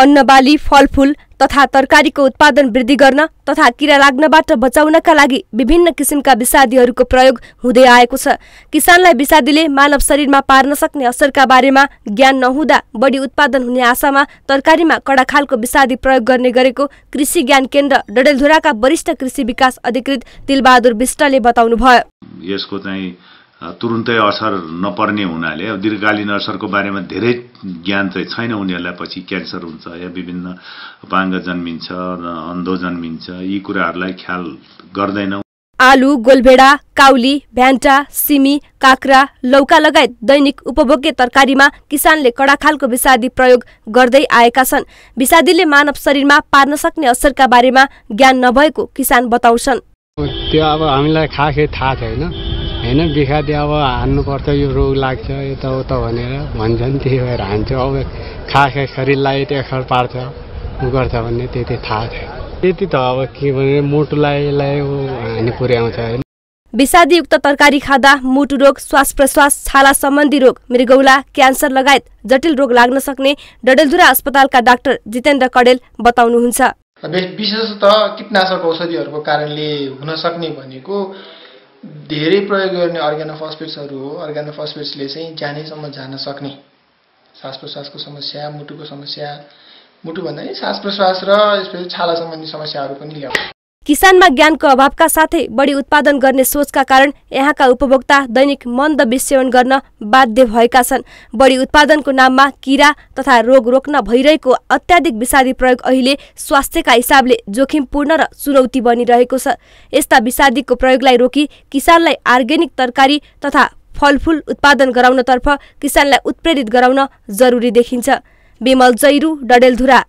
अन्नबाली फलफूल तथा तरकारीको उत्पादन वृद्धि गर्न तथा किरा लाग्नबाट बचाउनका लागि विभिन्न किसिमका विषादीहरूको प्रयोग हुँदै आएको छ। किसानलाई विषादीले मानव शरीरमा पार्न सक्ने असरका बारेमा ज्ञान नहुँदा बढी उत्पादन हुने आशामा तरकारीमा कडा खालको विषादी प्रयोग गर्ने गरेको कृषि ज्ञान केन्द्र डडेलधुराका वरिष्ठ कृषि विकास अधिकृत तिलबहादुर विष्टले बताउनुभयो। यसको चाहिँ तुरुन्तै असर नपर्ने हुनाले अब दीर्घकालीन असरको बारेमा धेरै ज्ञान चाहिँ छैन उनीहरूलाई पछि क्यान्सर हुन्छ या विभिन्न अपाङ्ग जन्मिन्छ अन्धो जन्मिन्छ यी कुराहरूलाई ख्याल गर्दैनौँ। आलु गोलभेडा काउली भ्यान्टा सिमी काँक्रा लौका लगायत दैनिक उपभोग्य तरकारीमा किसानले कडा खालको विषादी प्रयोग गर्दै आएका छन्। विषादीले मानव शरीरमा पार्न सक्ने असरका बारेमा ज्ञान नभएको किसान बताउँछन्। त्यो अब हामीलाई खासै थाहा छैन। होइन बिखादी अब हान्नुपर्छ यो रोग लाग्छ यताउता भनेर भन्छन् त्यही भएर हान्छ। अब खास शरीरलाई त्यो असर पार्छ उ गर्छ भन्ने त्यति थाहा छ। त्यति त अब के भने मुटुलाई हानि पुर्याउँछ होइन। विषादीयुक्त तरकारी खाँदा मुटु रोग श्वास प्रश्वास छाला सम्बन्धी रोग मृगौला क्यान्सर लगायत जटिल रोग लाग्न सक्ने डडेलधुरा अस्पतालका डाक्टर जितेन्द्र कडेल बताउनुहुन्छ। विशेषतः कीटनाशक औषधिहरूको कारणले हुन सक्ने भनेको धेरै प्रयोग गर्ने अर्ग्यानोफस्फेट्सहरू हो। अर्ग्यानोफस्फेट्सले चाहिँ ज्यानैसम्म जान सक्ने। श्वास प्रश्वासको समस्या मुटुको समस्या मुटु भन्दा नि श्वास प्रश्वास र यसपछि छाला सम्बन्धी समस्याहरू पनि ल्याउँछ किसानमा ज्ञानको अभावका साथै बढी उत्पादन गर्ने सोचका कारण यहाँका उपभोक्ता दैनिक मन्द विसेवन गर्न बाध्य भएका छन्। बढी उत्पादनको नाममा किरा तथा रोग रोक्न भइरहेको अत्याधिक विषादी प्रयोग अहिले स्वास्थ्यका हिसाबले जोखिमपूर्ण र चुनौती बनिरहेको छ। यस्ता विषादीको प्रयोगलाई रोकी किसानलाई अर्ग्यानिक तरकारी तथा फलफुल उत्पादन गराउनतर्फ किसानलाई उत्प्रेरित गराउन जरुरी देखिन्छ। विमल जैरू डडेलधुरा।